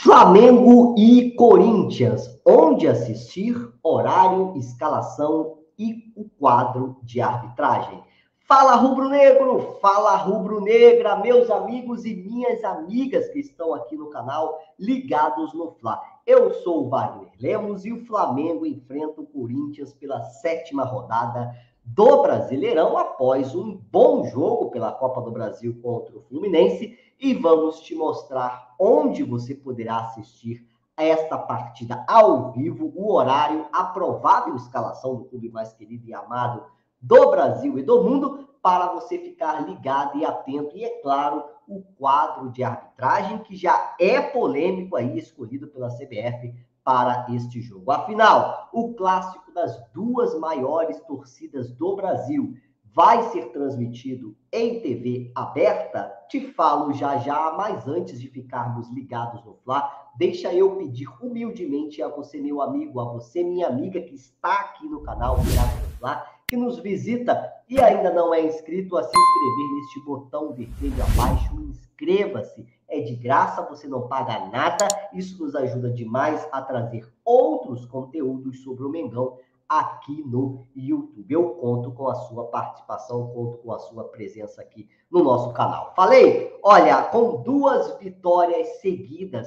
Flamengo e Corinthians. Onde assistir? Horário, escalação e o quadro de arbitragem. Fala rubro-negro, fala rubro-negra, meus amigos e minhas amigas que estão aqui no canal ligados no Fla. Eu sou o Wagner Lemos e o Flamengo enfrenta o Corinthians pela sétima rodada do Brasileirão após um bom jogo pela Copa do Brasil contra o Fluminense e vamos te mostrar onde você poderá assistir esta partida ao vivo, o horário, a provável escalação do clube mais querido e amado do Brasil e do mundo, para você ficar ligado e atento. E, é claro, o quadro de arbitragem, que já é polêmico aí, escolhido pela CBF para este jogo. Afinal, o clássico das duas maiores torcidas do Brasil vai ser transmitido em TV aberta? Te falo já já, mas antes de ficarmos ligados no Fla, deixa eu pedir humildemente a você, meu amigo, a você, minha amiga que está aqui no canal Ligado no Fla, que nos visita e ainda não é inscrito, a se inscrever neste botão vermelho abaixo. Inscreva-se, é de graça, você não paga nada. Isso nos ajuda demais a trazer outros conteúdos sobre o Mengão aqui no YouTube. Eu conto com a sua participação, conto com a sua presença aqui no nosso canal. Falei, olha, com duas vitórias seguidas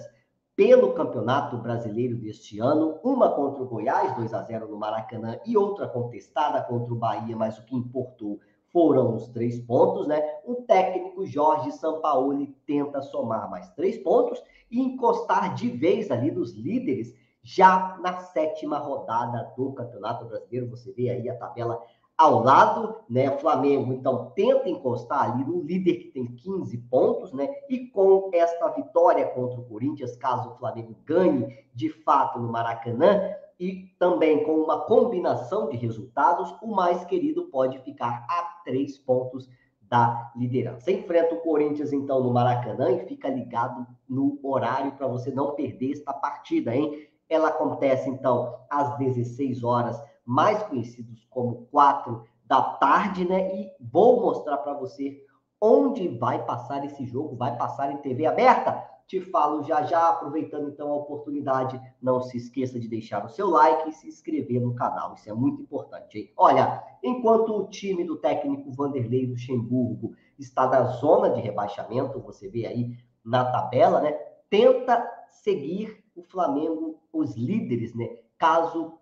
pelo Campeonato Brasileiro deste ano, uma contra o Goiás, 2 a 0 no Maracanã, e outra contestada contra o Bahia, mas o que importou foram os três pontos, né? O técnico Jorge Sampaoli tenta somar mais três pontos e encostar de vez ali nos líderes já na sétima rodada do Campeonato Brasileiro. Você vê aí a tabela ao lado, né? Flamengo, então, tenta encostar ali no líder que tem 15 pontos, né? E com esta vitória contra o Corinthians, caso o Flamengo ganhe de fato no Maracanã, e também com uma combinação de resultados, o mais querido pode ficar a três pontos da liderança. Enfrenta o Corinthians, então, no Maracanã e fica ligado no horário para você não perder esta partida, hein? Ela acontece, então, às 16 horas, mais conhecidos como 4 da tarde, né? E vou mostrar para você onde vai passar esse jogo. Vai passar em TV aberta? Te falo já já, aproveitando então a oportunidade, não se esqueça de deixar o seu like e se inscrever no canal, isso é muito importante. Hein? Olha, enquanto o time do técnico Vanderlei Luxemburgo está na zona de rebaixamento, você vê aí na tabela, né? Tenta seguir o Flamengo, os líderes, né? Caso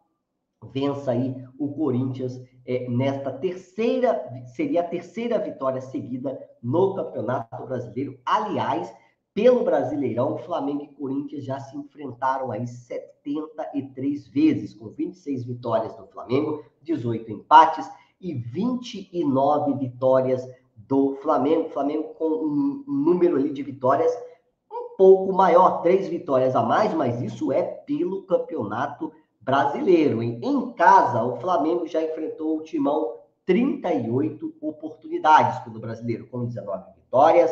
vença aí o Corinthians é, nesta terceira, seria a terceira vitória seguida no Campeonato Brasileiro. Aliás, pelo Brasileirão, Flamengo e Corinthians já se enfrentaram aí 73 vezes, com 26 vitórias do Flamengo, 18 empates e 29 vitórias do Flamengo. Flamengo com um número ali de vitórias pouco maior, três vitórias a mais, mas isso é pelo campeonato brasileiro. Hein? Em casa, o Flamengo já enfrentou o Timão 38 oportunidades pelo brasileiro, com 19 vitórias,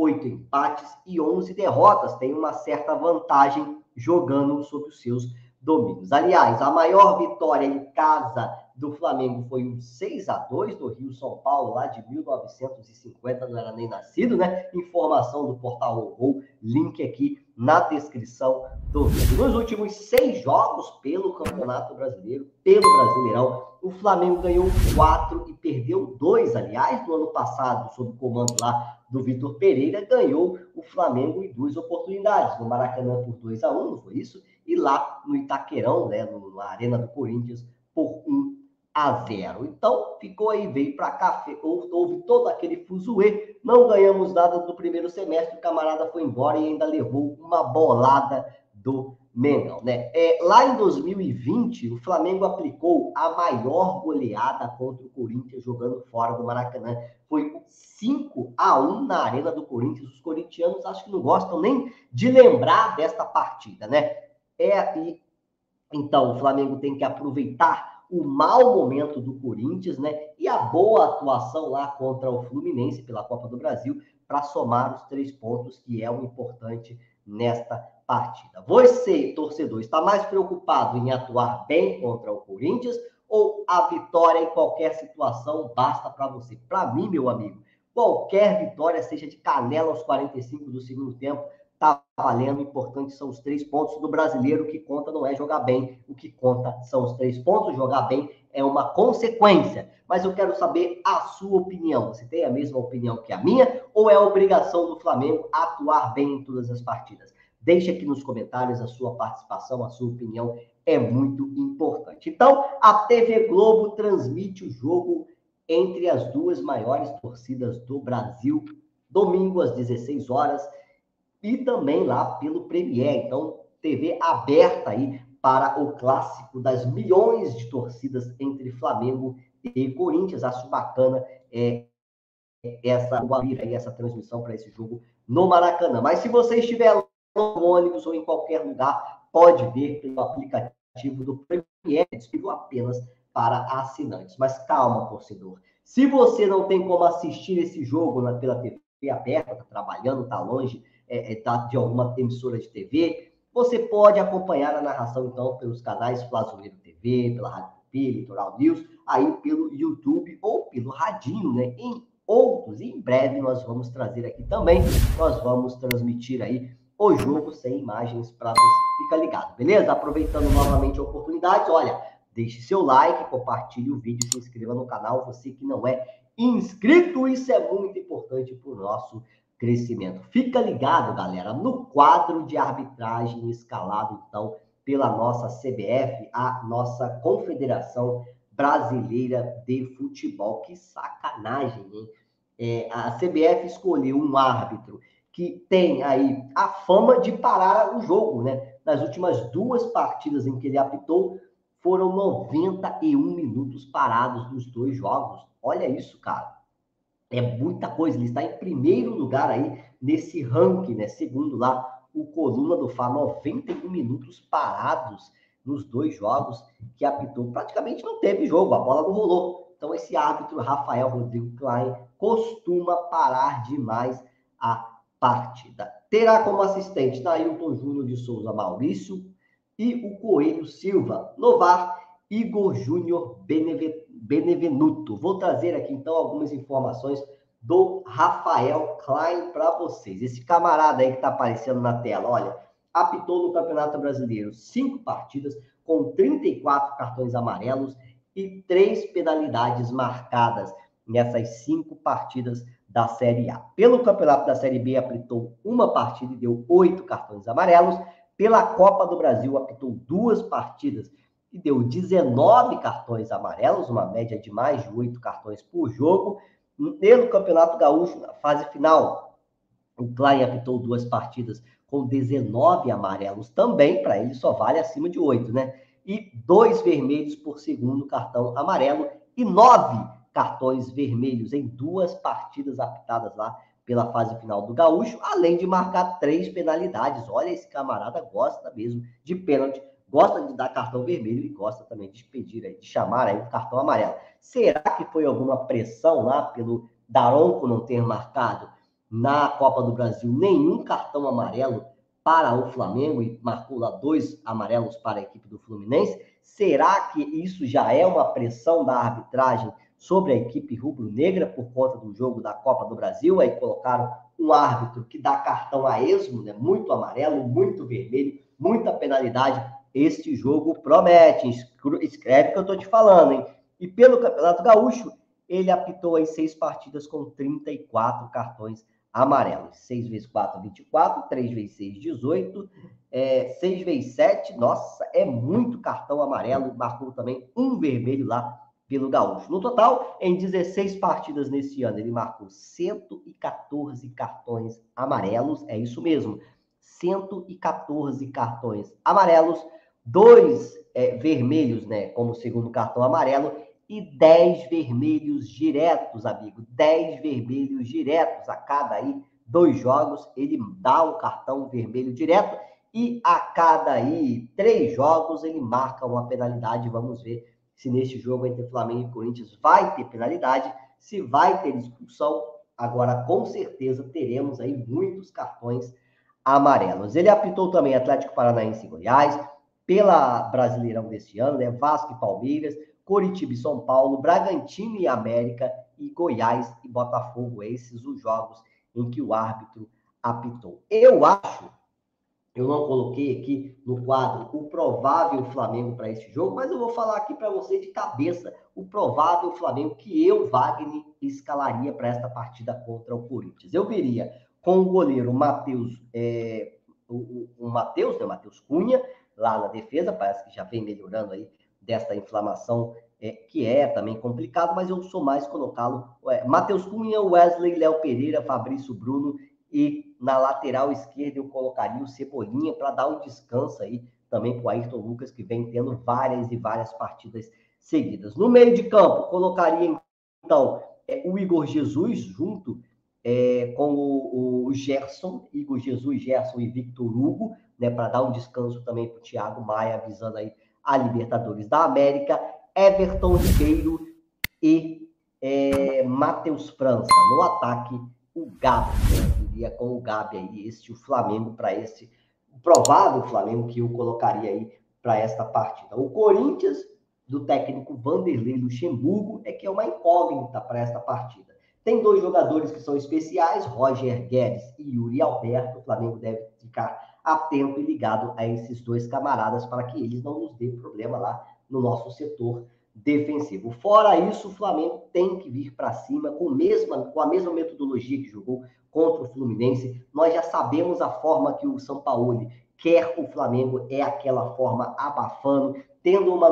8 empates e 11 derrotas. Tem uma certa vantagem jogando sobre os seus domínios. Aliás, a maior vitória em casa do Flamengo foi um 6 a 2 do Rio São Paulo, lá de 1950, não era nem nascido, né? Informação do portal Gol, link aqui na descrição do vídeo. Nos últimos seis jogos pelo Campeonato Brasileiro, pelo Brasileirão, o Flamengo ganhou quatro e perdeu dois. Aliás, no ano passado, sob o comando lá do Vitor Pereira, ganhou o Flamengo em duas oportunidades. No Maracanã por 2 a 1 um, não foi isso? E lá no Itaquerão, né, na Arena do Corinthians, por 1 a 0. Então, ficou aí, veio para cá, houve, todo aquele fuzuê, não ganhamos nada do primeiro semestre, o camarada foi embora e ainda levou uma bolada do Mengão, né? É, lá em 2020, o Flamengo aplicou a maior goleada contra o Corinthians jogando fora do Maracanã. Foi 5 a 1 na Arena do Corinthians. Os corintianos acho que não gostam nem de lembrar desta partida, né? É, e, então, o Flamengo tem que aproveitar o mau momento do Corinthians, né? E a boa atuação lá contra o Fluminense pela Copa do Brasil para somar os três pontos, que é o importante nesta partida. Você, torcedor, está mais preocupado em atuar bem contra o Corinthians ou a vitória em qualquer situação basta para você? Para mim, meu amigo, qualquer vitória, seja de canela aos 45 do segundo tempo, tá valendo. Importante são os três pontos do brasileiro. O que conta não é jogar bem, o que conta são os três pontos. Jogar bem é uma consequência. Mas eu quero saber a sua opinião. Você tem a mesma opinião que a minha ou é obrigação do Flamengo atuar bem em todas as partidas? Deixe aqui nos comentários a sua participação, a sua opinião é muito importante. Então, a TV Globo transmite o jogo entre as duas maiores torcidas do Brasil, domingo às 16 horas e também lá pelo Premier. Então, TV aberta aí para o clássico das milhões de torcidas entre Flamengo e Corinthians. Acho bacana é, essa, essa transmissão para esse jogo no Maracanã. Mas se você estiver no ônibus ou em qualquer lugar, pode ver pelo aplicativo do Premier, disponível apenas para assinantes. Mas calma, torcedor. Se você não tem como assistir esse jogo na, pela TV aberta, está trabalhando, está longe é, é, tá de alguma emissora de TV, você pode acompanhar a narração, então, pelos canais Flazoneiro TV, pela Rádio Tupi, Litoral News, aí pelo YouTube ou pelo Radinho, né? Em outros, em breve nós vamos trazer aqui também, nós vamos transmitir aí o jogo sem imagens para você. Fica ligado, beleza? Aproveitando novamente a oportunidade, olha, deixe seu like, compartilhe o vídeo, se inscreva no canal, você que não é inscrito, isso é muito importante para o nosso crescimento. Fica ligado, galera, no quadro de arbitragem escalado, então, pela nossa CBF, a nossa Confederação Brasileira de Futebol. Que sacanagem, hein? É, a CBF escolheu um árbitro que tem aí a fama de parar o jogo, né? Nas últimas duas partidas em que ele apitou, foram 91 minutos parados nos dois jogos. Olha isso, cara. É muita coisa. Ele está em primeiro lugar aí nesse ranking, né? Segundo lá o Coluna do Fá, 91 minutos parados nos dois jogos que apitou. Praticamente não teve jogo, a bola não rolou. Então, esse árbitro, Rafael Rodrigo Klein, costuma parar demais a partida. Terá como assistente Nailton Júnior de Souza Maurício e o Coelho Silva. Novar, Igor Júnior Benevenuto. Vou trazer aqui então algumas informações do Rafael Klein para vocês. Esse camarada aí que está aparecendo na tela, olha, apitou no Campeonato Brasileiro cinco partidas com 34 cartões amarelos e três penalidades marcadas nessas cinco partidas da Série A. Pelo Campeonato da Série B, apitou uma partida e deu oito cartões amarelos. Pela Copa do Brasil, apitou duas partidas e deu 19 cartões amarelos, uma média de mais de oito cartões por jogo. Pelo Campeonato Gaúcho, na fase final, o Klein apitou duas partidas com 19 amarelos também, para ele só vale acima de oito, né? E dois vermelhos por segundo cartão amarelo e nove cartões vermelhos em duas partidas apitadas lá pela fase final do Gaúcho, além de marcar três penalidades. Olha, esse camarada gosta mesmo de pênalti gosta de dar cartão vermelho e gosta também de pedir aí, de chamar aí o cartão amarelo. Será que foi alguma pressão lá pelo Daronco não ter marcado na Copa do Brasil nenhum cartão amarelo para o Flamengo e marcou lá dois amarelos para a equipe do Fluminense? Será que isso já é uma pressão da arbitragem sobre a equipe rubro-negra por conta do jogo da Copa do Brasil? Aí colocaram um árbitro que dá cartão a esmo, né? muito amarelo, muito vermelho, muita penalidade este jogo promete. Escreve o que eu estou te falando, hein? E pelo Campeonato Gaúcho, ele apitou aí seis partidas com 34 cartões amarelos. 6 vezes 4, 24. 3 vezes 6, 18. É, 6 vezes 7, nossa, é muito cartão amarelo. Marcou também um vermelho lá pelo Gaúcho. No total, em 16 partidas nesse ano, ele marcou 114 cartões amarelos. É isso mesmo. 114 cartões amarelos dois é, vermelhos, né, como segundo cartão amarelo, e dez vermelhos diretos, amigo. Dez vermelhos diretos a cada aí dois jogos, ele dá um cartão vermelho direto e a cada aí três jogos ele marca uma penalidade. Vamos ver se neste jogo entre Flamengo e Corinthians vai ter penalidade, se vai ter expulsão. Agora, com certeza, teremos aí muitos cartões amarelos. Ele apitou também Atlético Paranaense e Goiás, pela Brasileirão deste ano, né? Vasco e Palmeiras, Coritiba e São Paulo, Bragantino e América e Goiás e Botafogo. Esses os jogos em que o árbitro apitou. Eu acho, eu não coloquei aqui no quadro o provável Flamengo para esse jogo, mas eu vou falar aqui para você de cabeça o provável Flamengo que eu, Wagner, escalaria para esta partida contra o Corinthians. Eu viria com o goleiro Matheus, é, o, o, o Matheus, né, Matheus Cunha, lá na defesa, parece que já vem melhorando aí desta inflamação, é, que é também complicado, mas eu sou mais colocá-lo. É, Matheus Cunha, Wesley, Léo Pereira, Fabrício Bruno e na lateral esquerda eu colocaria o Cebolinha para dar um descanso aí também para o Ayrton Lucas, que vem tendo várias e várias partidas seguidas. No meio de campo, colocaria então é, o Igor Jesus junto é, com o, o, Gerson, Igor Jesus, Gerson e Victor Hugo, né, para dar um descanso também para o Thiago Maia, avisando aí a Libertadores da América, Everton Ribeiro e é, Matheus França. No ataque, o Gabi, né, iria com o Gabi aí, este o Flamengo para esse o provável Flamengo que eu colocaria aí para esta partida. O Corinthians, do técnico Vanderlei Luxemburgo, é que é uma incógnita para esta partida. Tem dois jogadores que são especiais, Roger Guedes e Yuri Alberto. O Flamengo deve ficar atento e ligado a esses dois camaradas para que eles não nos dêem problema lá no nosso setor defensivo. Fora isso, o Flamengo tem que vir para cima com, mesma, com a mesma metodologia que jogou contra o Fluminense. Nós já sabemos a forma que o São Paulo quer o Flamengo, é aquela forma abafando, tendo uma,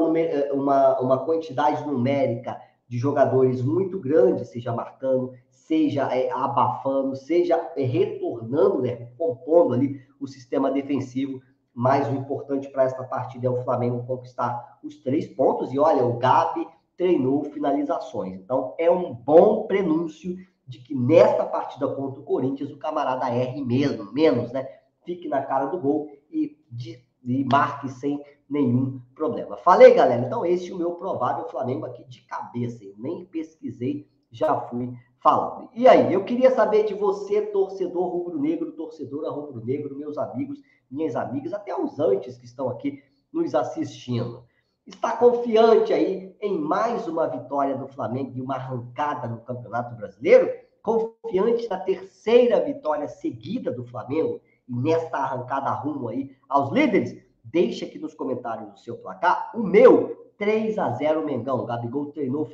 uma, uma quantidade numérica de jogadores muito grandes, seja marcando, seja é, abafando, seja é, retornando, né, compondo ali o sistema defensivo. Mas o importante para esta partida é o Flamengo conquistar os três pontos. E olha, o Gabi treinou finalizações. Então é um bom prenúncio de que nesta partida contra o Corinthians o camarada R mesmo, menos, né? Fique na cara do gol e, de, e marque sem nenhum problema. Falei, galera? Então, esse é o meu provável Flamengo aqui de cabeça. Eu nem pesquisei, já fui falando. E aí, eu queria saber de você, torcedor rubro-negro, torcedora rubro-negro, meus amigos, minhas amigas, até os antes que estão aqui nos assistindo. Está confiante aí em mais uma vitória do Flamengo e uma arrancada no Campeonato Brasileiro? Confiante na terceira vitória seguida do Flamengo e nesta arrancada rumo aí aos líderes? Deixe aqui nos comentários o seu placar. O meu, 3 a 0 Mengão. O Gabigol treinou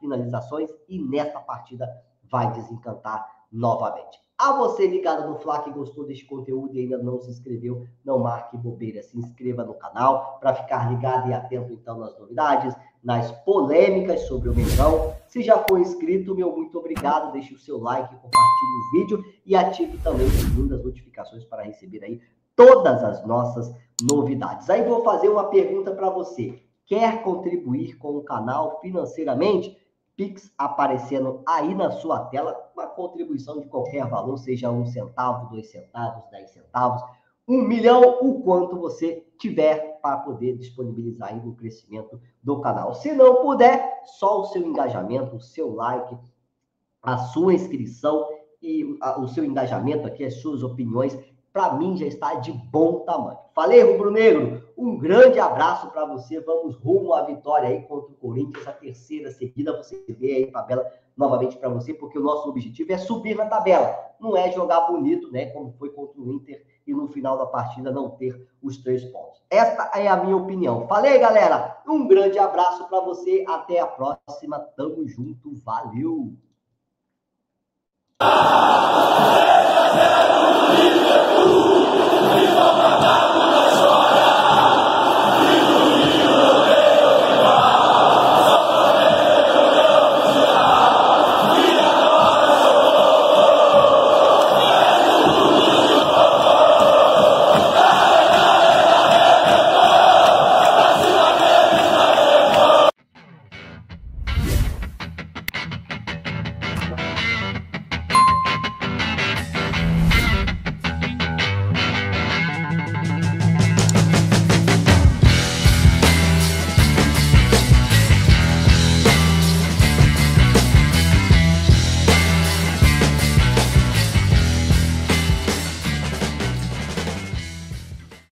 finalizações e nesta partida vai desencantar novamente. A você ligado no Fla que gostou deste conteúdo e ainda não se inscreveu, não marque bobeira, se inscreva no canal para ficar ligado e atento então nas novidades, nas polêmicas sobre o Mengão. Se já for inscrito, meu muito obrigado, deixe o seu like, compartilhe o vídeo e ative também o sininho das notificações para receber aí todas as nossas novidades. Aí vou fazer uma pergunta para você. Quer contribuir com o canal financeiramente? Pix aparecendo aí na sua tela, uma contribuição de qualquer valor, seja um centavo, dois centavos, dez centavos, um milhão, o quanto você tiver para poder disponibilizar aí no crescimento do canal. Se não puder, só o seu engajamento, o seu like, a sua inscrição e o seu engajamento aqui, as suas opiniões para mim já está de bom tamanho. Falei, Rubro Negro, um grande abraço para você. Vamos rumo à vitória aí contra o Corinthians, a terceira seguida. Você vê aí tabela novamente para você, porque o nosso objetivo é subir na tabela, não é jogar bonito, né? Como foi contra o Inter e no final da partida não ter os três pontos. Esta é a minha opinião. Falei, galera. Um grande abraço para você. Até a próxima. Tamo junto. Valeu. Jesus!